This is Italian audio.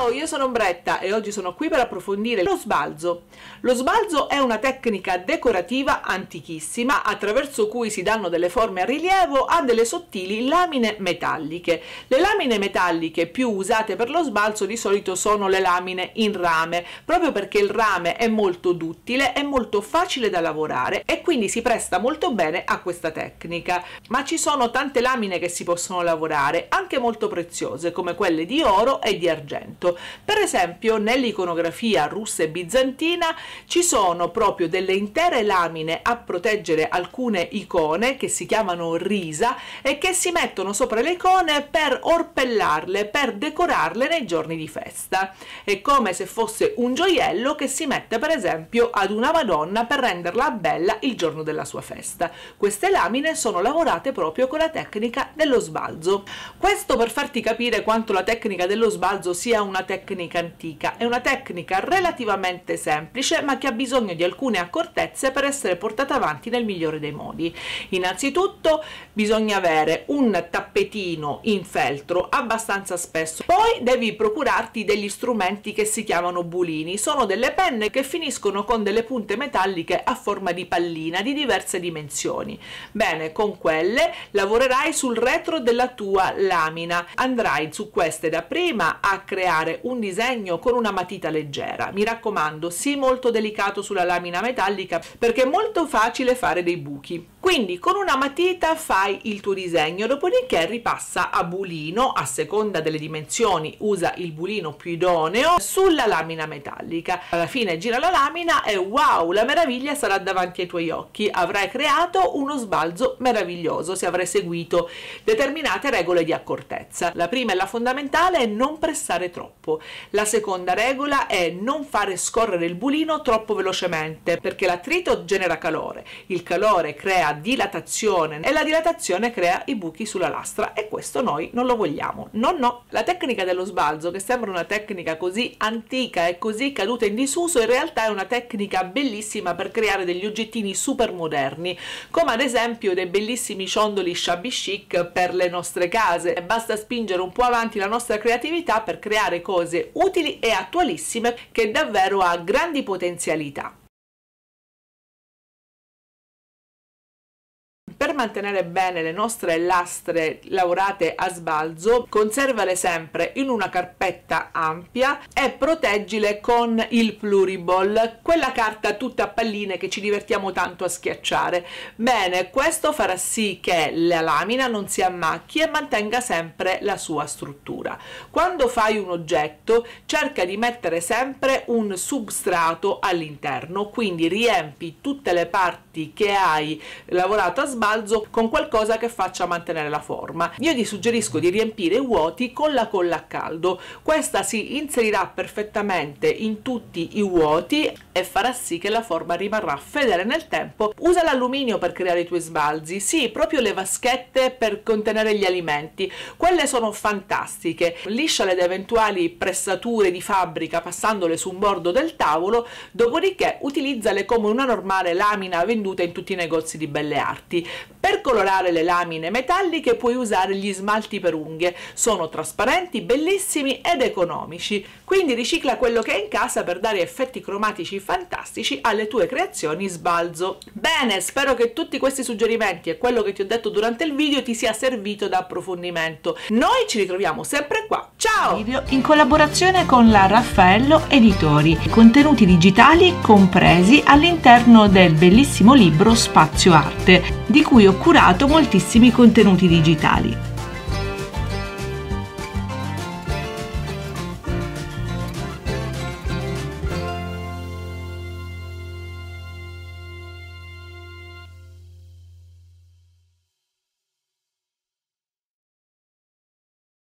Ciao, io sono Ombretta e oggi sono qui per approfondire lo sbalzo. Lo sbalzo è una tecnica decorativa antichissima attraverso cui si danno delle forme a rilievo a delle sottili lamine metalliche. Le lamine metalliche più usate per lo sbalzo di solito sono le lamine in rame, proprio perché il rame è molto duttile, è molto facile da lavorare e quindi si presta molto bene a questa tecnica. Ma ci sono tante lamine che si possono lavorare, anche molto preziose, come quelle di oro e di argento. Novecento. Per esempio nell'iconografia russa e bizantina ci sono proprio delle intere lamine a proteggere alcune icone che si chiamano risa e che si mettono sopra le icone per orpellarle, per decorarle nei giorni di festa. È come se fosse un gioiello che si mette per esempio ad una Madonna per renderla bella il giorno della sua festa. Queste lamine sono lavorate proprio con la tecnica dello sbalzo. Questo per farti capire quanto la tecnica dello sbalzo sia sia una tecnica antica, è una tecnica relativamente semplice ma che ha bisogno di alcune accortezze per essere portata avanti nel migliore dei modi. Innanzitutto bisogna avere un tappetino in feltro abbastanza spesso, poi devi procurarti degli strumenti che si chiamano bulini, sono delle penne che finiscono con delle punte metalliche a forma di pallina di diverse dimensioni. Bene, con quelle lavorerai sul retro della tua lamina, andrai su queste da prima a creare creare un disegno con una matita leggera. Mi raccomando, sii molto delicato sulla lamina metallica perché è molto facile fare dei buchi. Quindi con una matita fai il tuo disegno, dopodiché ripassa a bulino, a seconda delle dimensioni usa il bulino più idoneo, sulla lamina metallica. Alla fine gira la lamina e wow, la meraviglia sarà davanti ai tuoi occhi. Avrai creato uno sbalzo meraviglioso se avrai seguito determinate regole di accortezza. La prima e la fondamentale è non pressare troppo. La seconda regola è non fare scorrere il bulino troppo velocemente perché l'attrito genera calore. Il calore crea dilatazione e la dilatazione crea i buchi sulla lastra e questo noi non lo vogliamo. No, no. La tecnica dello sbalzo, che sembra una tecnica così antica e così caduta in disuso, in realtà è una tecnica bellissima per creare degli oggettini super moderni, come ad esempio dei bellissimi ciondoli shabby chic per le nostre case. Basta spingere un po' avanti la nostra creatività per creare cose utili e attualissime che davvero ha grandi potenzialità. Per mantenere bene le nostre lastre lavorate a sbalzo conservale sempre in una carpetta ampia e proteggile con il pluriball quella carta tutta a palline che ci divertiamo tanto a schiacciare. Bene questo farà sì che la lamina non si ammacchi e mantenga sempre la sua struttura. Quando fai un oggetto cerca di mettere sempre un substrato all'interno quindi riempi tutte le parti che hai lavorato a sbalzo balzo con qualcosa che faccia mantenere la forma. Io ti suggerisco di riempire i vuoti con la colla a caldo. Questa si inserirà perfettamente in tutti i vuoti e farà sì che la forma rimarrà fedele nel tempo. Usa l'alluminio per creare i tuoi sbalzi, sì, proprio le vaschette per contenere gli alimenti. Quelle sono fantastiche. Lisciale da eventuali pressature di fabbrica passandole su un bordo del tavolo, dopodiché utilizzale come una normale lamina venduta in tutti i negozi di belle arti. Per colorare le lamine metalliche puoi usare gli smalti per unghie, sono trasparenti, bellissimi ed economici, quindi ricicla quello che hai in casa per dare effetti cromatici fantastici alle tue creazioni sbalzo. Bene, spero che tutti questi suggerimenti e quello che ti ho detto durante il video ti sia servito da approfondimento. Noi ci ritroviamo sempre qua, ciao! Video in collaborazione con la Raffaello Editori, contenuti digitali compresi all'interno del bellissimo libro Spazio Arte, di cui ho curato moltissimi contenuti digitali.